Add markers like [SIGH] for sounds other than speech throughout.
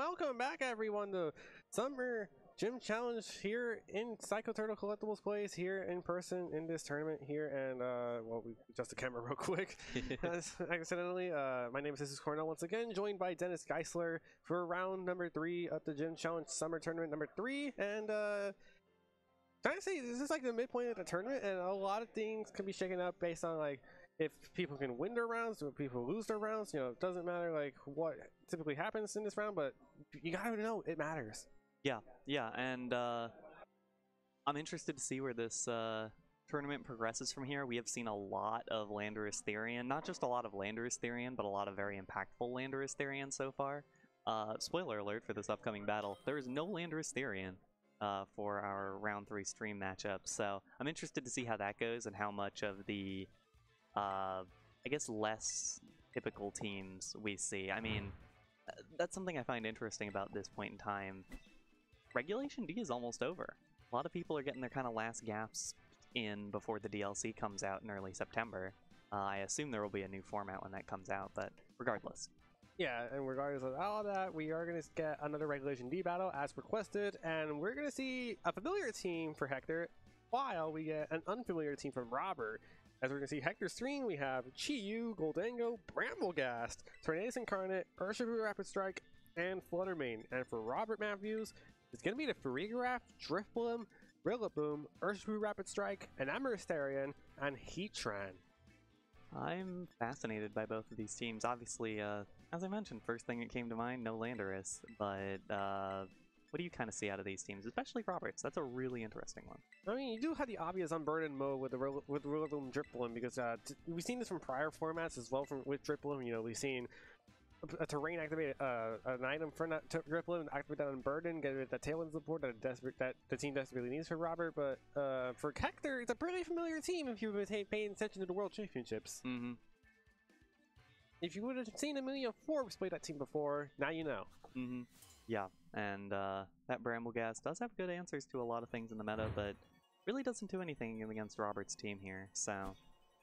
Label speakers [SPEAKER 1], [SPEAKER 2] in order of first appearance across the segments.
[SPEAKER 1] welcome back everyone to Summer Gym Challenge here in Psycho Turtle Collectibles Place here in person in this tournament here and uh well we adjust the camera [LAUGHS] real quick. [LAUGHS] Accidentally uh my name is Jesus Cornell once again joined by Dennis Geisler for round number three of the Gym Challenge Summer Tournament number three and uh trying to say this is like the midpoint of the tournament and a lot of things can be shaken up based on like if people can win their rounds or people lose their rounds, you know, it doesn't matter like what typically happens in this round, but you gotta know it matters.
[SPEAKER 2] Yeah, yeah, and uh, I'm interested to see where this uh, tournament progresses from here. We have seen a lot of Landorus Therian, not just a lot of Landorus Therian, but a lot of very impactful Landorus Therian so far. Uh, spoiler alert for this upcoming battle, there is no Landorus Therian uh, for our round 3 stream matchup, so I'm interested to see how that goes and how much of the uh, I guess less typical teams we see. I mean, uh, that's something I find interesting about this point in time. Regulation D is almost over. A lot of people are getting their kind of last gaps in before the DLC comes out in early September. Uh, I assume there will be a new format when that comes out, but regardless.
[SPEAKER 1] Yeah, and regardless of all that, we are going to get another Regulation D battle as requested, and we're going to see a familiar team for Hector, while we get an unfamiliar team from Robert. As we're going to see Hector Stream, we have Chi-Yu, Gholdengo, Brambleghast, Tornadus Incarnate, Urshifu Rapid Strike, and Fluttermane. And for Robert Matthews, it's going to be the Farigiraf, Drifblim, Rillaboom, Urshifu Rapid Strike, an Enamorus Therian, and Heatran.
[SPEAKER 2] I'm fascinated by both of these teams. Obviously, uh, as I mentioned, first thing that came to mind, no Landorus, but uh, what do you kind of see out of these teams, especially Roberts? That's a really interesting one.
[SPEAKER 1] I mean, you do have the obvious unburdened mode with the with Rillaboom Drifblim because uh, we've seen this from prior formats as well from with Drifblim. You know, we've seen a, a terrain activate uh, an item for that Drifblim, activate that unburden, get it that tailwind support that desperate that the team desperately needs for Robert. But uh, for Hector, it's a pretty familiar team if you've been paying attention to the World Championships.
[SPEAKER 2] Mm-hmm.
[SPEAKER 1] If you would have seen Emilio Forbes play that team before, now you know.
[SPEAKER 2] Mm-hmm. Yeah, and uh, that Brambleghast does have good answers to a lot of things in the meta, but really doesn't do anything against Robert's team here, so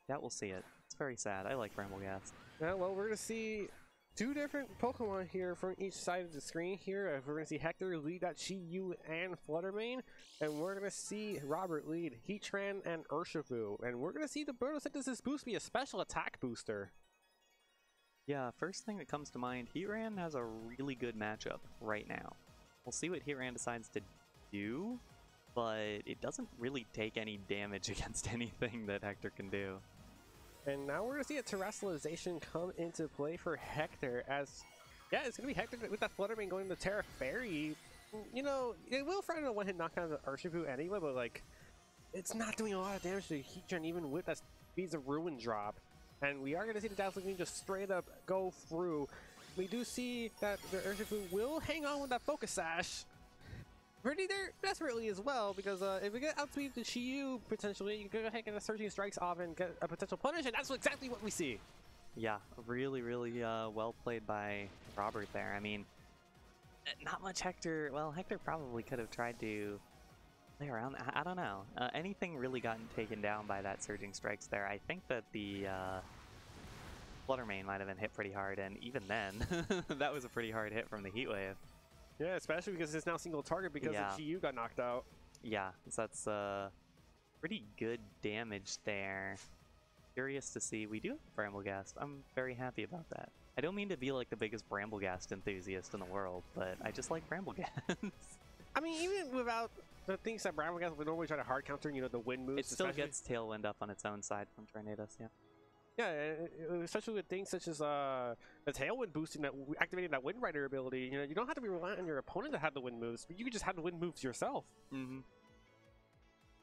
[SPEAKER 2] yeah, we'll see it. It's very sad. I like Brambleghast.
[SPEAKER 1] Yeah, well, we're going to see two different Pokemon here from each side of the screen here. Uh, we're going to see Hector lead that Chi-Yu and Fluttermane, and we're going to see Robert lead Heatran and Urshifu, and we're going to see the Protosynthesis boost be a special attack booster.
[SPEAKER 2] Yeah, first thing that comes to mind, Heatran has a really good matchup right now. We'll see what Heatran decides to do, but it doesn't really take any damage [LAUGHS] against anything that Hector can do.
[SPEAKER 1] And now we're going to see a Terastallization come into play for Hector as, yeah, it's going to be Hector with that Fluttermane going to Tera Fairy. You know, it will frighten a one-hit knockdown of Urshifu anyway, but like, it's not doing a lot of damage to Heatran even with that Beads of Ruin drop. And we are going to see the Dazzling Gleam just straight up go through. We do see that the Urshifu will hang on with that Focus Sash. Pretty there desperately as well, because uh, if we get outspeed the Chi-Yu, potentially, you can go ahead and get a Surging Strikes off and get a potential punish, and that's exactly what we see.
[SPEAKER 2] Yeah, really, really uh, well played by Robert there. I mean, not much Hector. Well, Hector probably could have tried to play around. I, I don't know. Uh, anything really gotten taken down by that Surging Strikes there. I think that the uh, Fluttermane might have been hit pretty hard, and even then, [LAUGHS] that was a pretty hard hit from the Heat Wave.
[SPEAKER 1] Yeah, especially because it's now single target because yeah. the Chi-Yu got knocked out.
[SPEAKER 2] Yeah, so that's uh, pretty good damage there. Curious to see. We do have Brambleghast. I'm very happy about that. I don't mean to be like the biggest Brambleghast enthusiast in the world, but I just like Brambleghast. [LAUGHS]
[SPEAKER 1] I mean, even without the things that Brambleghast would normally try to hard counter, you know, the wind moves.
[SPEAKER 2] It still especially. gets Tailwind up on its own side from Tornadus, yeah.
[SPEAKER 1] Yeah, especially with things such as uh, the Tailwind boosting that activating that Wind Rider ability. You know, you don't have to be reliant on your opponent to have the wind moves, but you can just have the wind moves yourself.
[SPEAKER 2] Mm-hmm.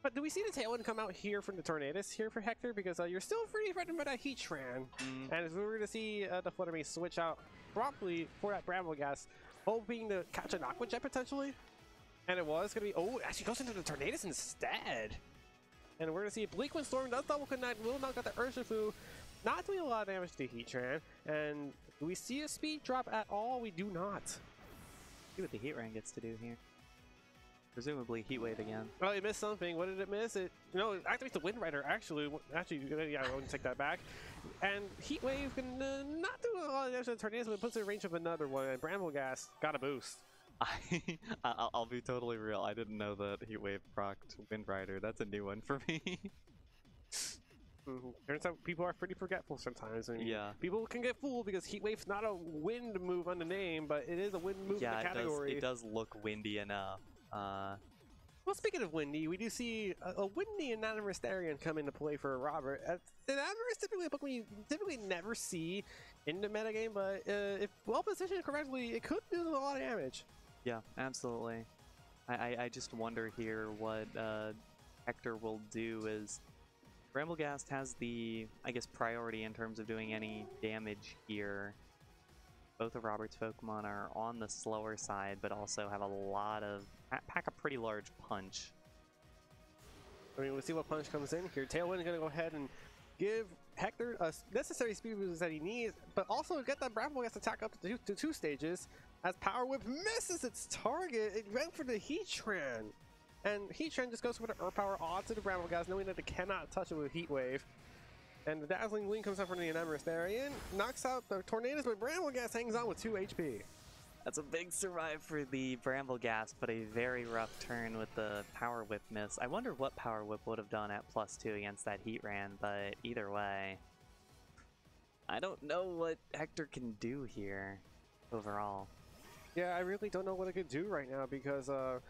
[SPEAKER 1] But do we see the Tailwind come out here from the Tornadus here for Hector? Because uh, you're still pretty threatened by that Heatran. Mm. And we're going to see uh, the Fluttermane switch out promptly for that Brambleghast, hoping to catch an Aqua Jet potentially. And it was going to be... Oh, actually goes into the Tornadus instead. And we're going to see Bleak Wind Storm does double connect, will knock out the Urshifu, not doing a lot of damage to Heatran. And do we see a speed drop at all? We do not.
[SPEAKER 2] See what the Heatran gets to do here. Presumably Heatwave again.
[SPEAKER 1] Oh, it missed something. What did it miss? It no, it activates the Wind Rider. Actually, actually, yeah, I won't take that back. And Heatwave can uh, not do a lot of damage to the Tornadus, but it puts it in range of another one. And Brambleghast got a boost. [LAUGHS]
[SPEAKER 2] I, I'll, I'll be totally real. I didn't know that Heatwave procced Wind Rider. That's a new one for me. [LAUGHS]
[SPEAKER 1] Mhm. Turns out people are pretty forgetful sometimes. And
[SPEAKER 2] Yeah.
[SPEAKER 1] People can get fooled because Heatwave's not a wind move on the name, but it is a wind move
[SPEAKER 2] yeah,
[SPEAKER 1] in the
[SPEAKER 2] it does,
[SPEAKER 1] category.
[SPEAKER 2] it does look windy enough. Uh,
[SPEAKER 1] Well, speaking of windy, we do see a, a windy Enamorus Therian come into play for Robert. Uh, Enamorus is typically a Pokemon you typically never see in the metagame, but uh, if well positioned correctly, it could do a lot of damage.
[SPEAKER 2] Yeah, absolutely. I, I, I just wonder here what uh, Hector will do is Brambleghast has the, I guess, priority in terms of doing any damage here. Both of Robert's Pokemon are on the slower side, but also have a lot of pack a pretty large punch.
[SPEAKER 1] I mean, we'll see what punch comes in here. Tailwind is going to go ahead and give Hector a necessary speed boost that he needs, but also get that Brambleghast attack up to two, to two stages. As Power Whip misses its target, it went for the Heatran. And Heatran just goes for the Earth Power onto the Brambleghast, knowing that it cannot touch it with Heat Wave. And the Dazzling Gleam comes out from the Enamorus Therian, knocks out the Tornadus, but Brambleghast hangs on with 2 HP.
[SPEAKER 2] That's a big survive for the Brambleghast, but a very rough turn with the Power Whip miss. I wonder what Power Whip would have done at plus two against that Heatran, but either way, I don't know what Hector can do here overall.
[SPEAKER 1] Yeah, I really don't know what it could do right now because uh,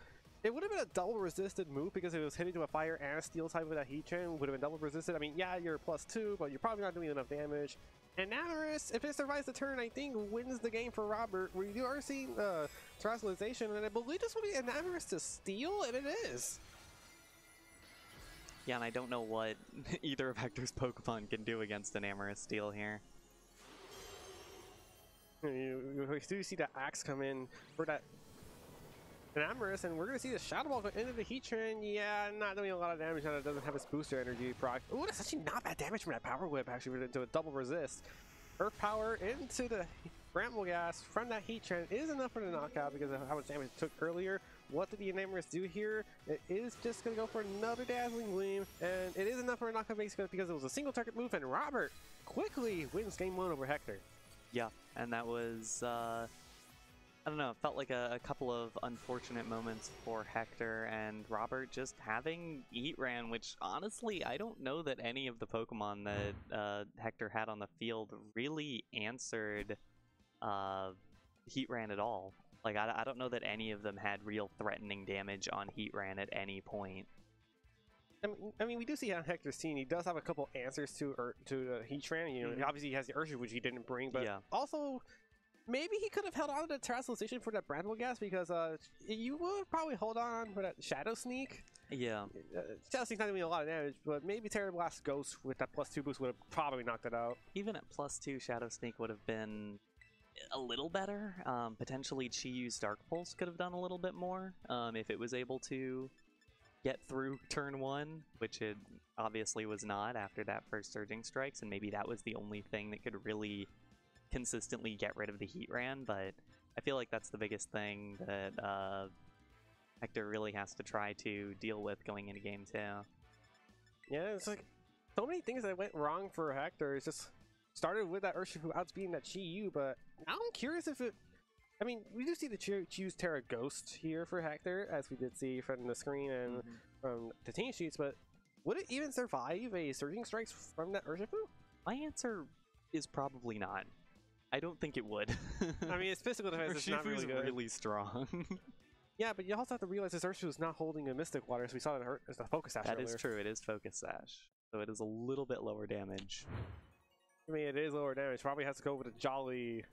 [SPEAKER 1] it would have been a double resisted move because it was hitting to a fire and steel type with that Heatran would have been double resisted. I mean, yeah, you're plus two, but you're probably not doing enough damage. And Enamorus, if it survives the turn, I think wins the game for Robert. We are seeing uh, Terastallization, and I believe this will be an Enamorus to steal, and it is.
[SPEAKER 2] Yeah, and I don't know what [LAUGHS] either of Hector's Pokemon can do against an Enamorus Steel here.
[SPEAKER 1] You, you do see the axe come in for that Enamorus, and we're going to see the Shadow Ball go into the Heatran. Yeah, not doing a lot of damage now it doesn't have its booster energy proc. Ooh, that's actually not bad damage from that Power Whip, actually, into a double resist. Earth Power into the Brambleghast from that Heatran is enough for the knockout because of how much damage it took earlier. What did the Enamorus do here? It is just going to go for another Dazzling Gleam, and it is enough for a knockout basically because it was a single target move, and Robert quickly wins game one over Hector.
[SPEAKER 2] Yeah, and that was, uh, I don't know, it felt like a, a couple of unfortunate moments for Hector and Robert just having Heatran, which honestly, I don't know that any of the Pokemon that uh, Hector had on the field really answered uh, Heatran at all. Like, I, I don't know that any of them had real threatening damage on Heatran at any point.
[SPEAKER 1] I mean, I mean, we do see on Hector's team, he does have a couple answers to Ur- to uh, Heatran. You know,
[SPEAKER 2] Mhm.
[SPEAKER 1] obviously he has the Urshifu, which he didn't bring, but
[SPEAKER 2] Yeah.
[SPEAKER 1] also maybe he could have held on to the Terastallization for that Brambleghast because uh, you would probably hold on for that Shadow Sneak.
[SPEAKER 2] Yeah.
[SPEAKER 1] Uh, Shadow Sneak's not doing a lot of damage, but maybe Tera Blast Ghost with that plus two boost would have probably knocked it out.
[SPEAKER 2] even at plus two, Shadow Sneak would have been a little better. Um, potentially, Chi-Yu's Dark Pulse could have done a little bit more um, if it was able to get through turn one, which it obviously was not after that first Surging Strikes, and maybe that was the only thing that could really consistently get rid of the Heatran. But I feel like that's the biggest thing that uh, Hector really has to try to deal with going into game two.
[SPEAKER 1] Yeah, it's like so many things that went wrong for Hector. It's just started with that Urshifu outspeeding that Chi-Yu, but now I'm curious if it. I mean, we do see the choose Tera Ghost here for Hector, as we did see from the screen and mm-hmm. from the team sheets, but would it even survive a Surging Strikes from that Urshifu?
[SPEAKER 2] My answer is probably not. I don't think it would. [LAUGHS]
[SPEAKER 1] I mean, its physical [LAUGHS] defense is not really good.
[SPEAKER 2] strong. [LAUGHS]
[SPEAKER 1] Yeah, but you also have to realize this Urshifu is not holding a Mystic Water, so we saw it hurt as the Focus Sash
[SPEAKER 2] that is
[SPEAKER 1] earlier.
[SPEAKER 2] true. It is Focus Sash, so it is a little bit lower damage.
[SPEAKER 1] I mean, it is lower damage. Probably has to go with a Jolly.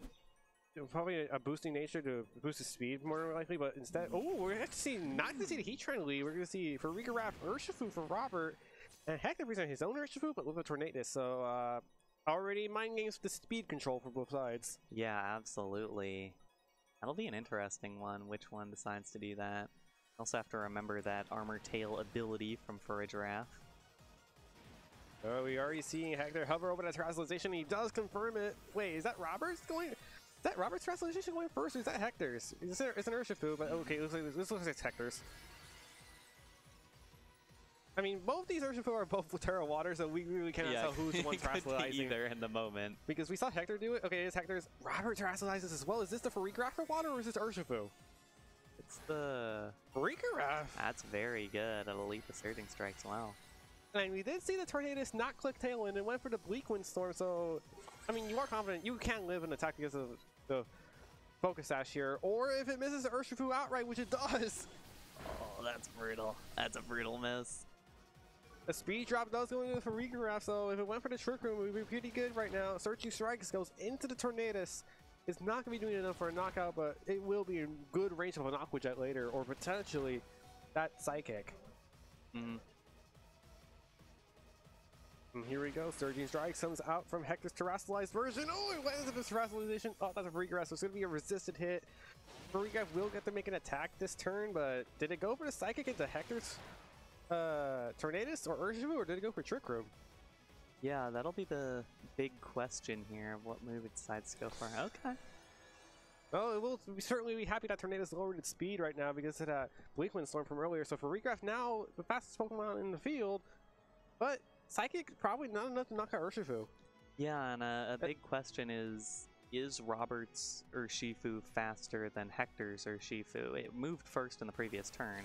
[SPEAKER 1] Probably a, a boosting nature to boost his speed more likely, but instead, oh, we're going to see not going to see the Heatran lead. We're going to see Farigiraf Urshifu for Robert, and Hector present his own Urshifu, but with a Tornadus. So uh, already mind games with the speed control for both sides.
[SPEAKER 2] Yeah, absolutely. That'll be an interesting one. Which one decides to do that? Also have to remember that Armor Tail ability from Farigiraf.
[SPEAKER 1] Uh, we already seeing Hector hover over that Terastallization. He does confirm it. Wait, is that Robert's going? Is that Robert's Terastallization going first, or is that Hector's? It's an, it's an Urshifu, but okay, it looks like, this looks like it's Hector's. I mean, both these Urshifu are both Tera Water, so we really cannot
[SPEAKER 2] yeah,
[SPEAKER 1] tell who's the [LAUGHS] one
[SPEAKER 2] it
[SPEAKER 1] terastallizing.
[SPEAKER 2] either in the moment.
[SPEAKER 1] Because we saw Hector do it. Okay, is Hector's Robert terastallizes as well. Is this the Farigiraf for water or is this Urshifu?
[SPEAKER 2] It's the
[SPEAKER 1] Farigiraf!
[SPEAKER 2] that's very good. Lead the surging strikes well.
[SPEAKER 1] And we did see the Tornadus not click Tailwind and went for the Bleak Windstorm, so I mean you are confident you can live an attack because of the focus sash here. Or if it misses Urshifu outright, which it does.
[SPEAKER 2] Oh, that's brutal. That's a brutal miss.
[SPEAKER 1] The speed drop does go into the Farigiraf, so if it went for the Trick Room, it would be pretty good right now. Surging Strikes goes into the Tornadus. It's not going to be doing enough for a knockout, but it will be in good range of an Aqua Jet later, or potentially that Psychic.
[SPEAKER 2] Mm.
[SPEAKER 1] And here we go. Surging Strikes comes out from Hector's Terastallized version. Oh, it went into the Terastallization. Oh, that's a regress. so it's going to be a resisted hit. Farigiraf will get to make an attack this turn, but did it go for the Psychic into Hector's uh, Tornadus or Urshifu, or did it go for Trick Room?
[SPEAKER 2] Yeah, that'll be the big question here. What move it decides to go for? Okay.
[SPEAKER 1] Well, it will certainly be happy that Tornadus lowered its speed right now because of that Bleak Windstorm from earlier. So Farigiraf now, the fastest Pokemon in the field, but Psychic probably not enough to knock out Urshifu.
[SPEAKER 2] Yeah, and uh, a, a big question is is Robert's Urshifu faster than Hector's Urshifu? It moved first in the previous turn.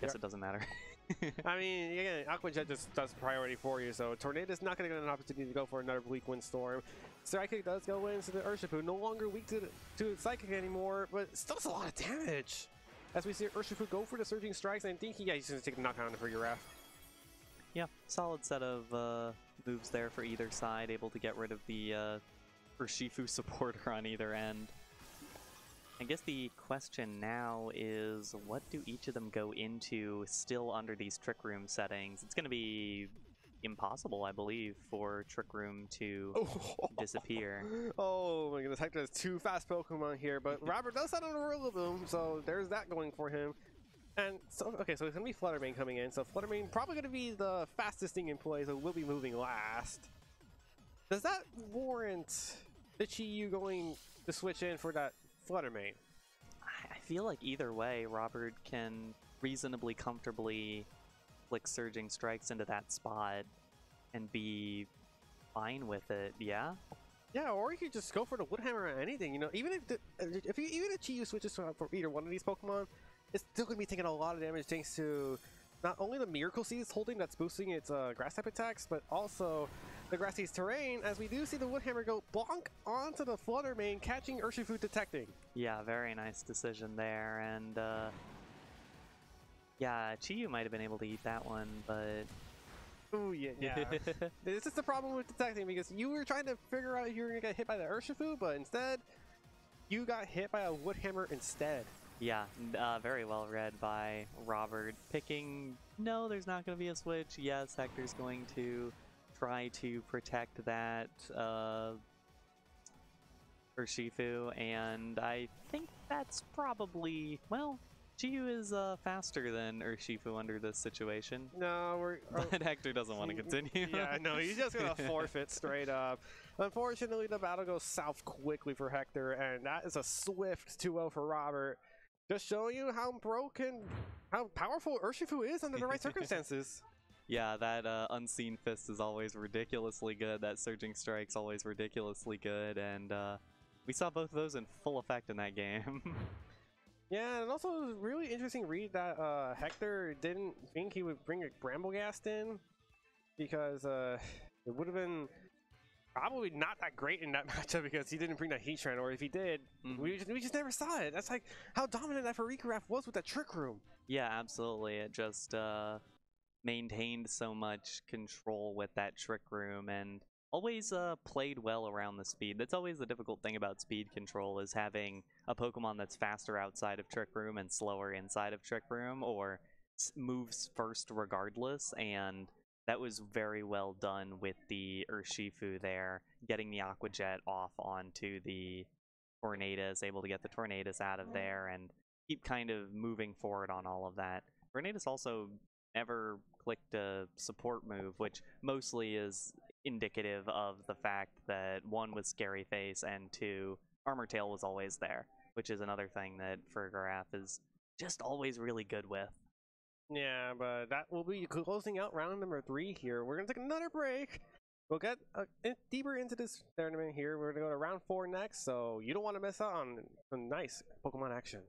[SPEAKER 2] Guess
[SPEAKER 1] Yeah.
[SPEAKER 2] it doesn't matter. [LAUGHS]
[SPEAKER 1] I mean, again, Aqua Jet just does priority for you, so Tornado's not going to get an opportunity to go for another Bleak Windstorm. Psychic does go into the Urshifu, no longer weak to, to Psychic anymore, but still does a lot of damage. As we see Urshifu go for the Surging Strikes, and I think he, yeah, he's going to take the knockout for the Farigiraf.
[SPEAKER 2] Yeah, solid set of uh, moves there for either side, able to get rid of the uh, Urshifu [LAUGHS] supporter on either end. I guess the question now is what do each of them go into still under these Trick Room settings? It's going to be impossible, I believe, for Trick Room to [LAUGHS] disappear.
[SPEAKER 1] Oh my goodness, Hector has two fast Pokemon here, but [LAUGHS] Robert does have a Rillaboom, so there's that going for him. And so, okay, so it's gonna be Fluttermane coming in. So Fluttermane probably gonna be the fastest thing in play, so we'll be moving last. Does that warrant the Chi-Yu going to switch in for that Fluttermane?
[SPEAKER 2] I I feel like either way, Robert can reasonably comfortably flick surging strikes into that spot and be fine with it. Yeah,
[SPEAKER 1] Yeah, or you could just go for the Woodhammer or anything. You know, even if the, if you, even if Chi-Yu switches for either one of these Pokemon, it's still gonna be taking a lot of damage thanks to not only the Miracle Seeds holding that's boosting its uh, grass type attacks, but also the Grass Seeds terrain. As we do see the Woodhammer go bonk onto the Fluttermane, catching Urshifu detecting.
[SPEAKER 2] yeah, very nice decision there. And uh, yeah, Chi-Yu might have been able to eat that one, but
[SPEAKER 1] Ooh yeah, yeah. [LAUGHS] this is the problem with detecting because you were trying to figure out if you were gonna get hit by the Urshifu, but instead you got hit by a Woodhammer instead.
[SPEAKER 2] Yeah, uh, very well read by Robert. Picking no, there's not going to be a switch. Yes, Hector's going to try to protect that uh, Urshifu, and I think that's probably well. Chi-Yu is uh, faster than Urshifu under this situation,
[SPEAKER 1] No, we're. [LAUGHS] oh,
[SPEAKER 2] but Hector doesn't want to continue.
[SPEAKER 1] yeah, no, he's just gonna [LAUGHS] forfeit straight up. Unfortunately, the battle goes south quickly for Hector, and that is a swift 2-0 for Robert. Just showing you how broken, how powerful Urshifu is under the right [LAUGHS] circumstances.
[SPEAKER 2] Yeah, that uh, unseen fist is always ridiculously good. That surging strike's always ridiculously good, and uh, we saw both of those in full effect in that game. [LAUGHS]
[SPEAKER 1] Yeah, and also it was really interesting read that uh, Hector didn't think he would bring a Brambleghast in because uh, it would have been probably not that great in that [LAUGHS] matchup because he didn't bring that Heatran, or if he did,
[SPEAKER 2] Mhm.
[SPEAKER 1] we, just, we just never saw it. That's like how dominant that Farigiraf was with that Trick Room.
[SPEAKER 2] yeah, absolutely. It just uh, maintained so much control with that trick room and always uh, played well around the speed. That's always the difficult thing about speed control is having a Pokemon that's faster outside of trick room and slower inside of trick room, or moves first regardless. And that was very well done with the Urshifu there, getting the Aqua Jet off onto the Tornadus, able to get the Tornadus out of mm. there and keep kind of moving forward on all of that. Tornadus also never clicked a support move, which mostly is indicative of the fact that one was Scary Face and two, Armor Tail was always there, which is another thing that Farigiraf is just always really good with.
[SPEAKER 1] Yeah, but that will be closing out round number three here. We're gonna take another break. We'll get uh, in- deeper into this tournament here. We're gonna go to round four next, so you don't want to miss out on some nice Pokemon action.